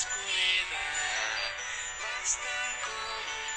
escuela, not con